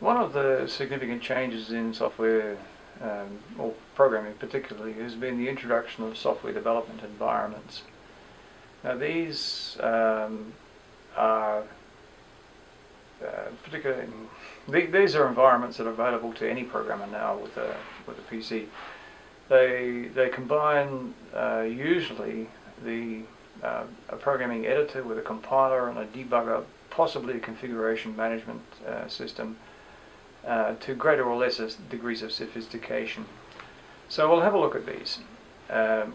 one of the significant changes in software, um, or programming particularly, has been the introduction of software development environments. Now these um, are uh, particularly, these are environments that are available to any programmer now with a, with a PC. They, they combine uh, usually the uh, a programming editor with a compiler and a debugger, possibly a configuration management uh, system, uh, to greater or lesser degrees of sophistication. So we'll have a look at these. Um,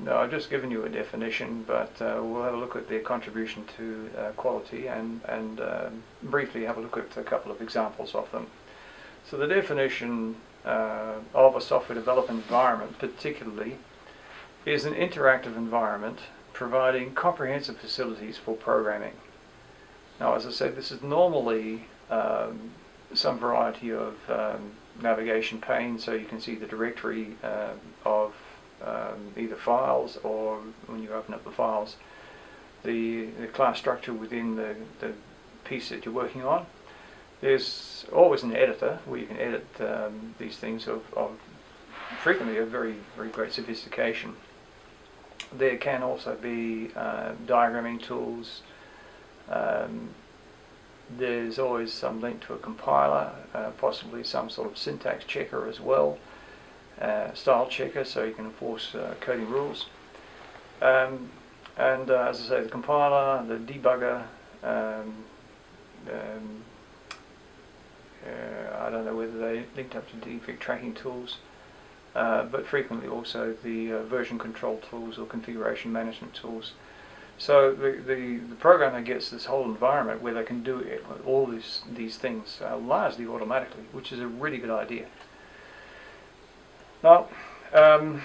no, I've just given you a definition, but uh, we'll have a look at their contribution to uh, quality and, and um, briefly have a look at a couple of examples of them. So the definition uh, of a software development environment particularly is an interactive environment providing comprehensive facilities for programming. Now as I said this is normally um, some variety of um, navigation pane so you can see the directory uh, of um, either files or when you open up the files the, the class structure within the, the piece that you're working on there's always an editor where you can edit um, these things of, of frequently a very, very great sophistication. There can also be uh, diagramming tools. Um, there's always some link to a compiler, uh, possibly some sort of syntax checker as well, uh, style checker so you can enforce uh, coding rules. Um, and uh, as I say, the compiler, the debugger, um, um uh, I don't know whether they linked up to defect tracking tools, but frequently also the version control tools or configuration management tools. So the, the, the, programmer gets this whole environment where they can do it, all these, these things uh, largely automatically, which is a really good idea. Now, um,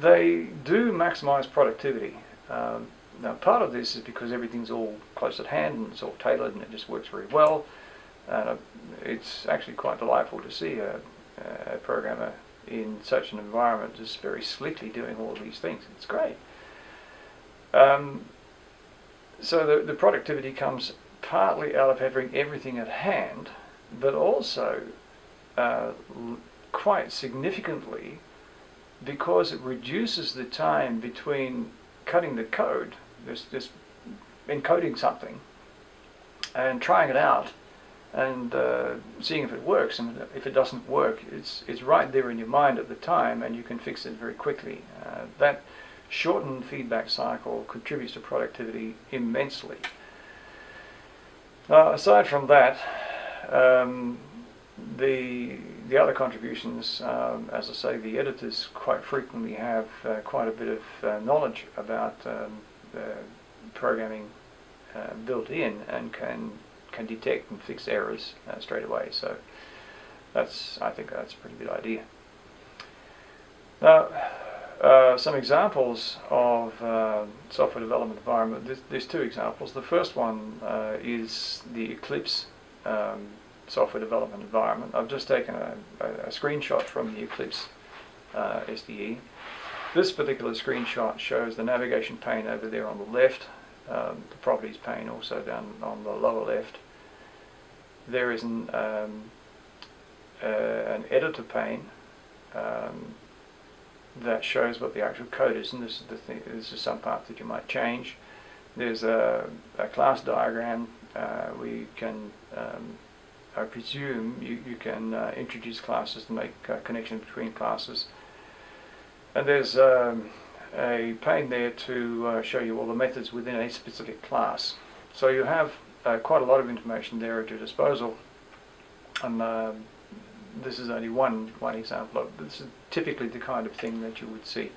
they do maximize productivity. Um, now, part of this is because everything's all close at hand and it's all tailored and it just works very well. Uh, it's actually quite delightful to see a, a, programmer in such an environment just very slickly doing all these things. It's great. Um, so the, the productivity comes partly out of having everything at hand, but also uh, quite significantly because it reduces the time between cutting the code, this, this encoding something, and trying it out and uh, seeing if it works. And if it doesn't work, it's it's right there in your mind at the time, and you can fix it very quickly. Uh, that shortened feedback cycle contributes to productivity immensely. Aside from that, um, the the other contributions, um, as I say, the editors quite frequently have uh, quite a bit of uh, knowledge about um, programming uh, built in and can can detect and fix errors uh, straight away. So that's I think that's a pretty good idea. Now, uh, some examples of uh, software development environment. There's, there's, two examples. The first one uh, is the Eclipse um, software development environment. I've just taken a, a, a screenshot from the Eclipse uh, SDE. This particular screenshot shows the navigation pane over there on the left um, the properties pane also down on the lower left. There is an, um, uh, an editor pane um, that shows what the actual code is, and this is the thing, this is some part that you might change. There's a, a class diagram. Uh, we can, um, I presume, you, you can uh, introduce classes to make connections between classes. And there's um, a pane there to uh, show you all the methods within a specific class. So you have uh, quite a lot of information there at your disposal. And uh, this is only one, one example of this is typically the kind of thing that you would see.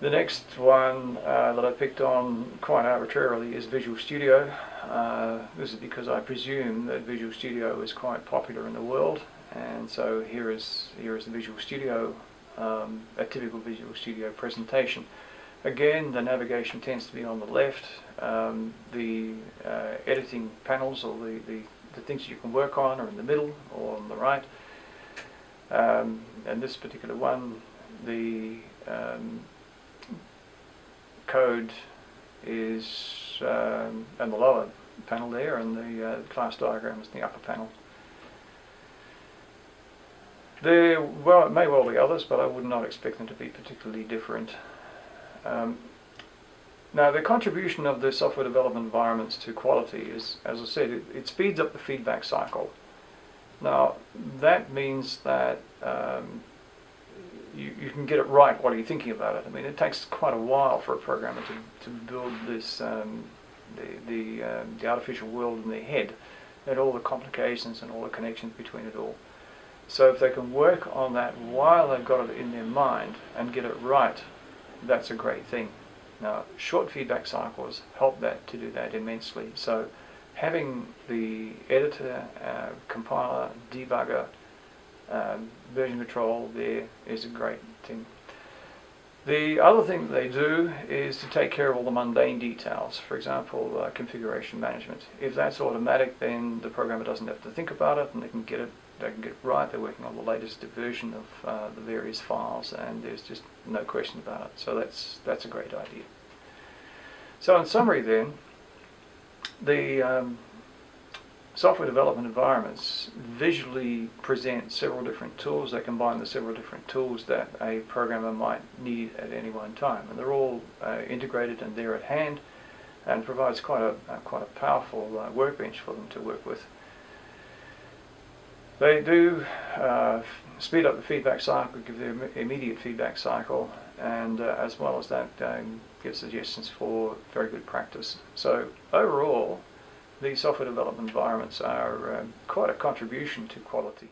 The next one uh, that I picked on quite arbitrarily is Visual Studio. Uh, this is because I presume that Visual Studio is quite popular in the world and so here is here is the Visual Studio um, a typical Visual Studio presentation. Again, the navigation tends to be on the left. Um, the uh, editing panels or the, the, the, things you can work on are in the middle or on the right. Um, and this particular one, the um, code is um, on the lower panel there, and the uh, class diagram is in the upper panel. There, well, may well be others, but I would not expect them to be particularly different. Um, now, the contribution of the software development environments to quality is, as I said, it, it speeds up the feedback cycle. Now, that means that um, you, you can get it right while you're thinking about it. I mean, it takes quite a while for a programmer to, to build this, um, the, the, um, the artificial world in their head, and all the complications and all the connections between it all. So if they can work on that while they've got it in their mind and get it right, that's a great thing. Now, short feedback cycles help that to do that immensely. So having the editor, uh, compiler, debugger, um, version control there is a great thing. The other thing that they do is to take care of all the mundane details, for example, uh, configuration management. If that's automatic, then the programmer doesn't have to think about it and they can get it they can get right. They're working on the latest version of uh, the various files and there's just no question about it. So that's, that's a great idea. So in summary then, the um, software development environments visually present several different tools. They combine the several different tools that a programmer might need at any one time. And they're all uh, integrated and there at hand and provides quite a, uh, quite a powerful uh, workbench for them to work with. They do uh, speed up the feedback cycle, give the immediate feedback cycle, and uh, as well as that, um, give suggestions for very good practice. So overall, these software development environments are um, quite a contribution to quality.